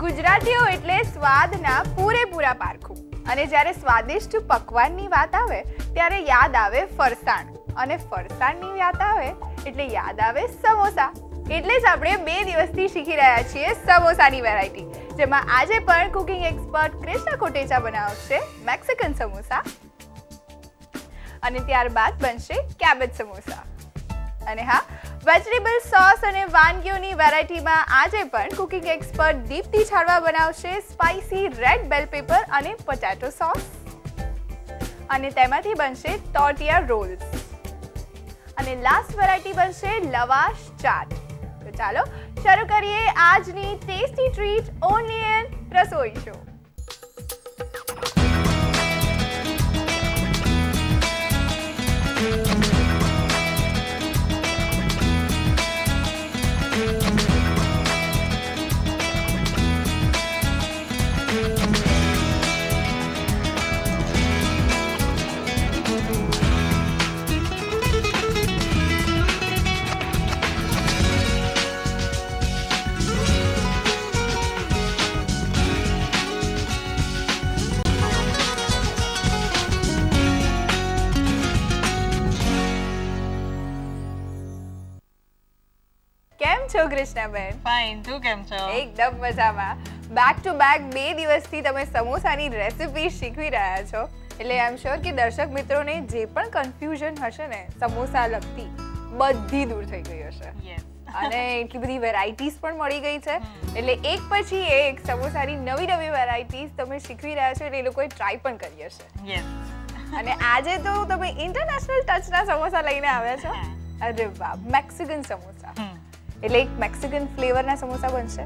ગુજરાતીઓ એટલે સ્વાદના પૂરેપૂરા પારખું. અને જ્યારે સ્વાદિષ્ટ પકવાનની વાત આવે, ત્યારે યાદ આવે ફરસાણ. અને ફરસાણની વાત આવે, એટલે યાદ આવે સમોસા. એટલે જ આપણે બે દિવસથી શીખી રહ્યા છીએ સમોસાની વેરાયટી જેમાં આજે પણ કુકિંગ એક્સપર્ટ કૃષ્ણ કોટેચા બનાવશે મેક્સિકન સમોસા. અને ત્યારબાદ બનશે કેબેજ સમોસા. અને હા વેજીટેબલ સોસ અને વાનગીઓની વેરાયટીમાં આજે પણ કુકિંગ એક્સપર્ટ દીપ્તિ છાડવા બનાવશે સ્પાઇસી રેડ બેલ પેપર અને પોટેટો સોસ અને તેમાંથી બનશે ટોટિયા રોલ્સ અને લાસ્ટ વેરાયટી બનશે લવાશ ચાટ તો ચાલો શરૂ કરીએ આજની tasty treat only on Rasoi show કેમ છો કૃષ્ણાબેન? ફાઇન તું કેમ છો? એકદમ મજામાં. બેક ટુ બેક બે દિવસથી તમે સમોસાની રેસિપી શીખવી રહ્યા છો. એટલે આઈ એમ શ્યોર કે દર્શક મિત્રોને જે પણ કન્ફ્યુઝન હશે ને સમોસા લગતી બધી દૂર થઈ ગઈ હશે. અને એટલી બધી વેરાયટીઝ પણ મળી ગઈ છે. એટલે એક પછી એક સમોસાની નવી નવી વેરાયટીઝ તમે શીખવી રહ્યા છો એટલે એ લોકોએ ટ્રાય પણ કરી હશે. યસ અને આજે તો તમે ઇન્ટરનેશનલ ટચના સમોસા લઈને આવ્યા છો. અરે વાહ મેક્સિકન સમોસા. એટલે એક મેક્સિકન ફ્લેવરના સમોસા બનશે.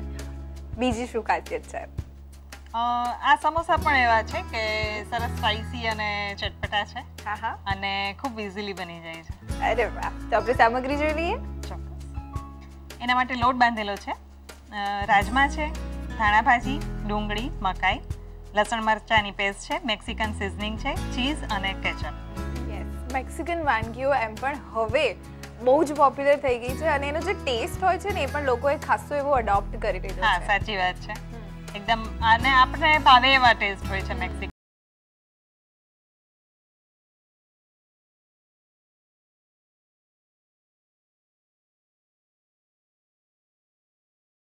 બીજી શું ખાસિયત છે? આ સમોસા પણ એવા છે કે સરસ સ્પાઈસી અને ચટપટા છે. હા હા. અને ખૂબ ઇઝીલી બની જાય છે. અરે વાહ! તો આપણે સામગ્રી જોઈ લઈએ? ચોક્કસ. એના માટે લોટ બાંધેલો છે. રાજમા છે ધાણા ભાજી ડુંગળી મકાઈ લસણ મરચાંની પેસ્ટ છે મેક્સિકન સિઝનિંગ છે ચીઝ અને કેચઅપ યસ મેક્સિકન વાનગીઓ એમ પણ હવે બહુ જ પોપ્યુલર થઈ ગઈ છે અને એનો જે ટેસ્ટ હોય છે ને એ પણ લોકોએ ખાસો એવો અડોપ્ટ કરી લીધો હા છે. સાચી વાત છે. એકદમ અને આપણે ભાવે એવા ટેસ્ટ હોય છે મેક્સિકન